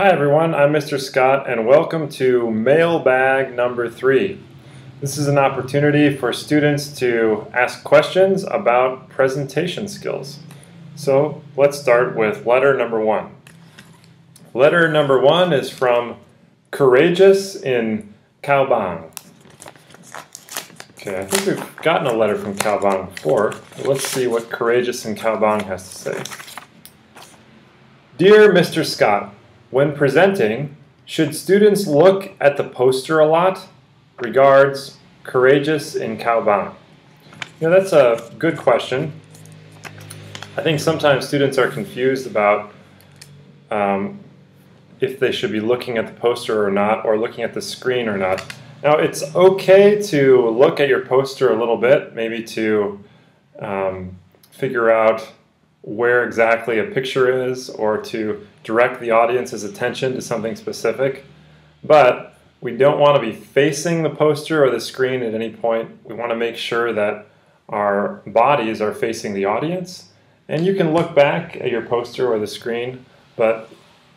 Hi everyone, I'm Mr. Scott and welcome to mailbag number three. This is an opportunity for students to ask questions about presentation skills. So let's start with letter number one. Letter number one is from Courageous in Cao Bang. Okay, I think we've gotten a letter from Cao Bang before. Let's see what Courageous in Cao Bang has to say. Dear Mr. Scott, when presenting, should students look at the poster a lot? Regards, Courageous in Cao Bang. You know, that's a good question. I think sometimes students are confused about um, if they should be looking at the poster or not, or looking at the screen or not. Now, it's okay to look at your poster a little bit, maybe to um, figure out where exactly a picture is or to direct the audience's attention to something specific. But we don't want to be facing the poster or the screen at any point. We want to make sure that our bodies are facing the audience. And you can look back at your poster or the screen, but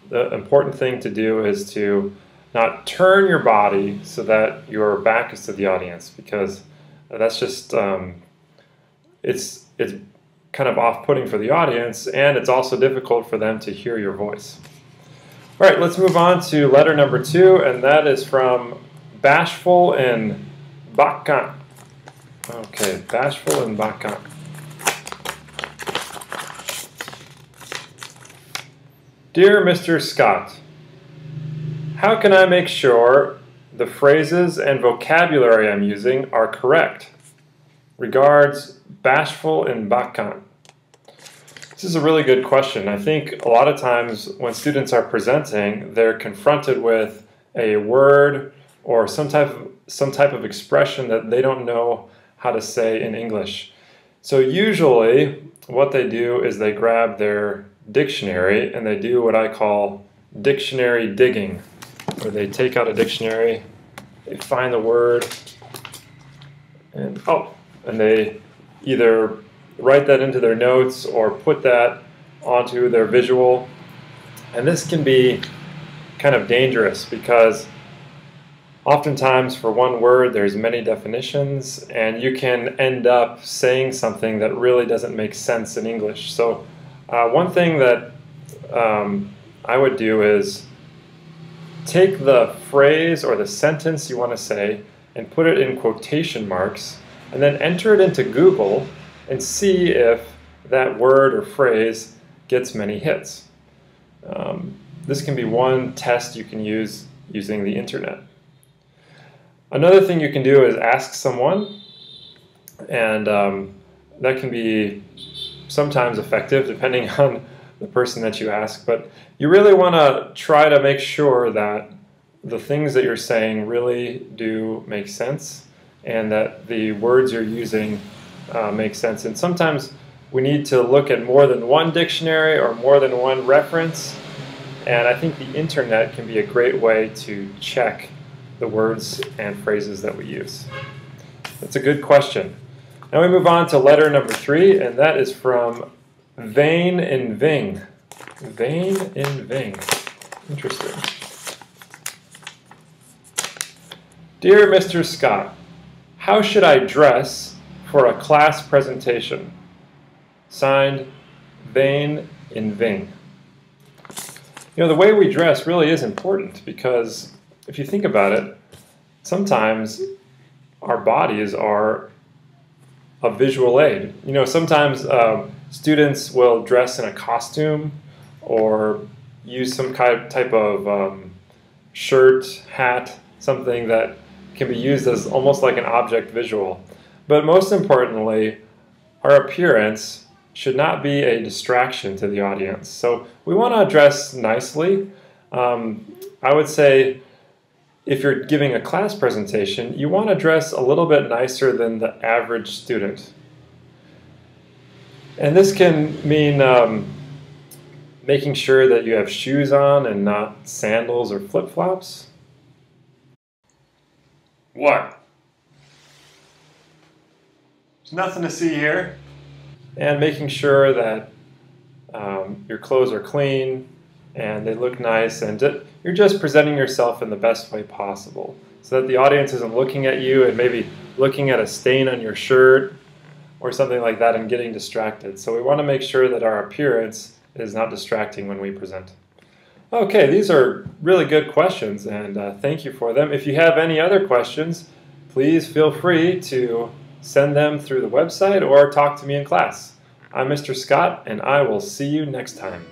the important thing to do is to not turn your body so that your back is to the audience because that's just um, it's it's kind of off-putting for the audience, and it's also difficult for them to hear your voice. All right, let's move on to letter number two, and that is from Bashful and Bac Kan. Okay, Bashful and Bac Kan. Dear Mr. Scott, how can I make sure the phrases and vocabulary I'm using are correct? Regards, Bashful and Bac Kan. This is a really good question. I think a lot of times when students are presenting, they're confronted with a word or some type of, some type of expression that they don't know how to say in English. So usually what they do is they grab their dictionary and they do what I call dictionary digging, where they take out a dictionary, they find the word, and oh, and they either write that into their notes or put that onto their visual. And this can be kind of dangerous because oftentimes for one word there's many definitions and you can end up saying something that really doesn't make sense in English. So uh, one thing that um, I would do is take the phrase or the sentence you want to say and put it in quotation marks and then enter it into Google and see if that word or phrase gets many hits. Um, this can be one test you can use using the internet. Another thing you can do is ask someone, and um, that can be sometimes effective depending on the person that you ask, but you really want to try to make sure that the things that you're saying really do make sense and that the words you're using uh, make sense. And sometimes we need to look at more than one dictionary or more than one reference. And I think the internet can be a great way to check the words and phrases that we use. That's a good question. Now we move on to letter number three, and that is from Vain in Vinh. Vain in Vinh. Interesting. Dear Mr. Scott, how should I dress for a class presentation? Signed, Vain in Vinh. You know, the way we dress really is important because if you think about it, sometimes our bodies are a visual aid. You know, sometimes um, students will dress in a costume or use some type of um, shirt, hat, something that can be used as almost like an object visual. But most importantly, our appearance should not be a distraction to the audience. So we want to dress nicely. Um, I would say if you're giving a class presentation, you want to dress a little bit nicer than the average student. And this can mean um, making sure that you have shoes on and not sandals or flip-flops. What? There's nothing to see here. And making sure that um, your clothes are clean, and they look nice, and you're just presenting yourself in the best way possible so that the audience isn't looking at you and maybe looking at a stain on your shirt or something like that and getting distracted. So we want to make sure that our appearance is not distracting when we present. Okay, these are really good questions and uh, thank you for them. If you have any other questions, please feel free to send them through the website or talk to me in class. I'm Mr. Scott and I will see you next time.